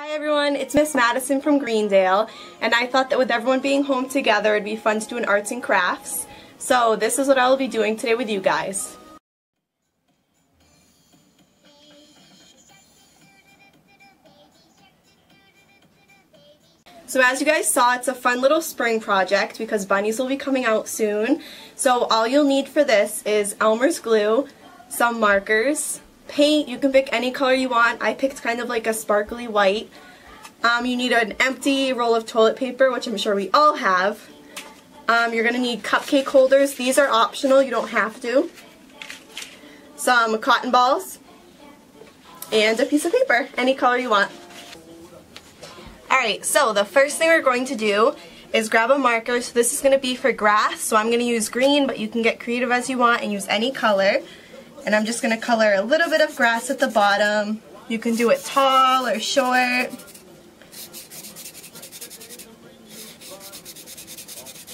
Hi everyone, it's Miss Madisen from Greendale, and I thought that with everyone being home together, it'd be fun to do an arts and crafts. So this is what I will be doing today with you guys. So as you guys saw, it's a fun little spring project because bunnies will be coming out soon. So all you'll need for this is Elmer's glue, some markers, paint, you can pick any color you want. I picked kind of like a sparkly white. Um, you need an empty roll of toilet paper, which I'm sure we all have. Um, you're going to need cupcake holders. These are optional, you don't have to. Some cotton balls. And a piece of paper, any color you want. Alright, so the first thing we're going to do is grab a marker. So this is going to be for grass, so I'm going to use green, but you can get creative as you want and use any color. And I'm just going to color a little bit of grass at the bottom. You can do it tall or short.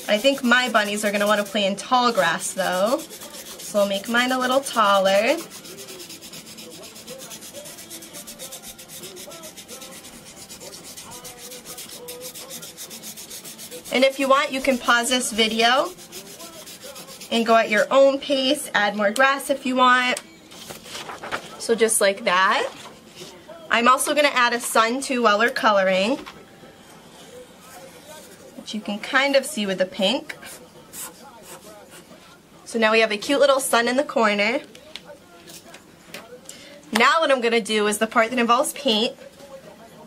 I think my bunnies are going to want to play in tall grass though. So I'll make mine a little taller. And if you want, you can pause this video and go at your own pace, add more grass if you want. So just like that. I'm also going to add a sun too while we're coloring, which you can kind of see with the pink. So now we have a cute little sun in the corner. Now what I'm going to do is the part that involves paint.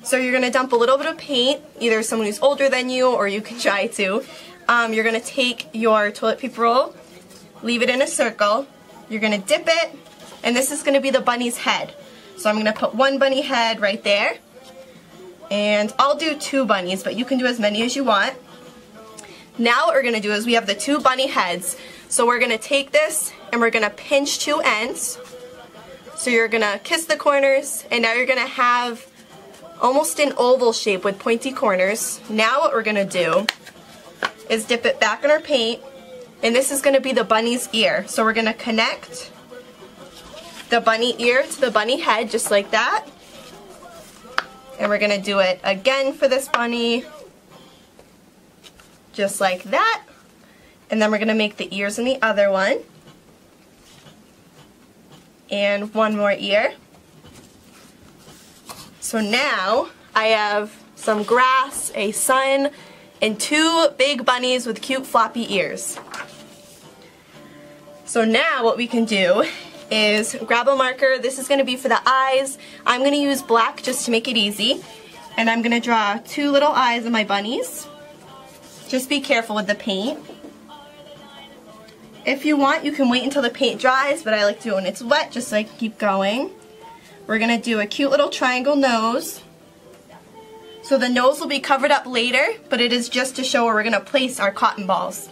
So you're going to dump a little bit of paint, either someone who's older than you or you can try to. Um, you're going to take your toilet paper roll, leave it in a circle, you're to dip it, and this is to be the bunny's head. So I'm to put one bunny head right there, and I'll do two bunnies, but you can do as many as you want. Now what we're to do is we have the two bunny heads. So we're to take this and we're to pinch two ends. So you're to kiss the corners, and now you're to have almost an oval shape with pointy corners. Now what we're to do is dip it back in our paint and this is going to be the bunny's ear. So we're going to connect the bunny ear to the bunny head just like that. And we're going to do it again for this bunny just like that. And then we're going to make the ears in the other one. And one more ear. So now I have some grass, a sun, and two big bunnies with cute floppy ears. So now what we can do is grab a marker. This is going to be for the eyes. I'm going to use black just to make it easy. And I'm going to draw two little eyes of my bunnies. Just be careful with the paint. If you want, you can wait until the paint dries, but I like to do it when it's wet, just so I can keep going. We're going to do a cute little triangle nose. So the nose will be covered up later, but it is just to show where we're going to place our cotton balls.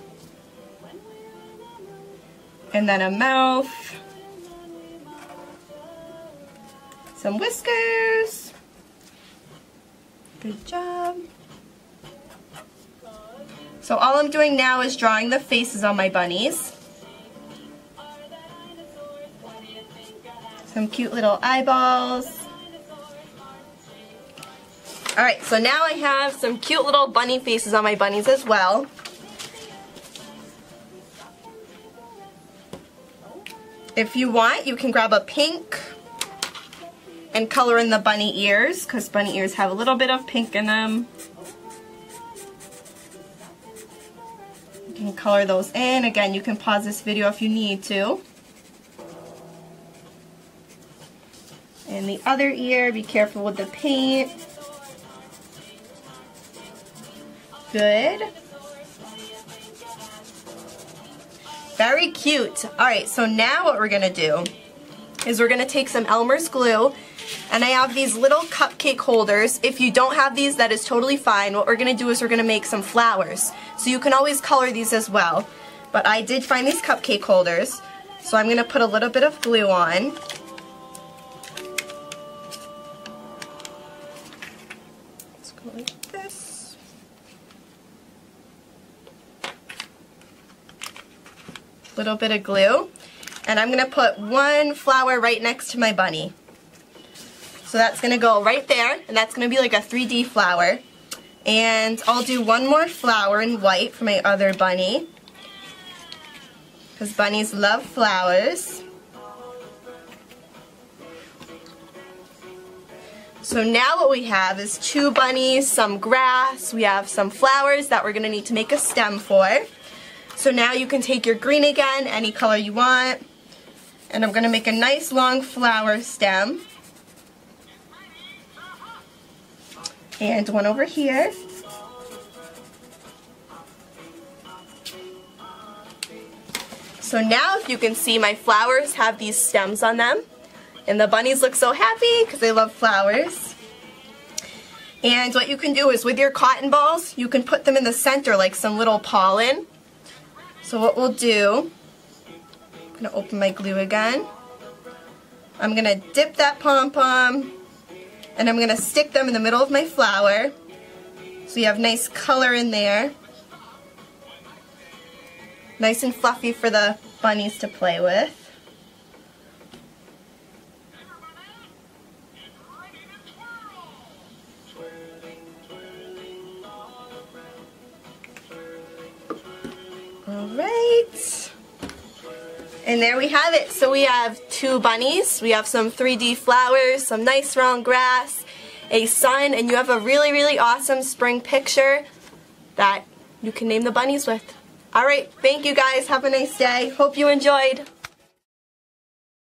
And then a mouth. Some whiskers. Good job. So all I'm doing now is drawing the faces on my bunnies. Some cute little eyeballs. Alright, so now I have some cute little bunny faces on my bunnies as well. If you want, you can grab a pink and color in the bunny ears, because bunny ears have a little bit of pink in them. You can color those in. Again, you can pause this video if you need to. And the other ear, be careful with the paint. Good. Very cute. Alright, so now what we're to do is we're to take some Elmer's glue and I have these little cupcake holders. If you don't have these, that is totally fine. What we're to do is we're to make some flowers. So you can always color these as well. But I did find these cupcake holders. So I'm to put a little bit of glue on. Little bit of glue. And I'm going to put one flower right next to my bunny. So that's going to go right there, and that's going to be like a 3D flower. And I'll do one more flower in white for my other bunny. Because bunnies love flowers. So now what we have is two bunnies, some grass, we have some flowers that we're going to need to make a stem for. So now you can take your green again, any color you want, and I'm going to make a nice long flower stem. And one over here. So now if you can see my flowers have these stems on them. And the bunnies look so happy because they love flowers. And what you can do is with your cotton balls, you can put them in the center like some little pollen. So what we'll do, I'm going to open my glue again. I'm going to dip that pom-pom and I'm going to stick them in the middle of my flower. So you have nice color in there. Nice and fluffy for the bunnies to play with. Alright. And there we have it. So we have two bunnies, we have some 3D flowers, some nice round grass, a sun, and you have a really, really awesome spring picture that you can name the bunnies with. Alright, thank you guys. Have a nice day. Hope you enjoyed.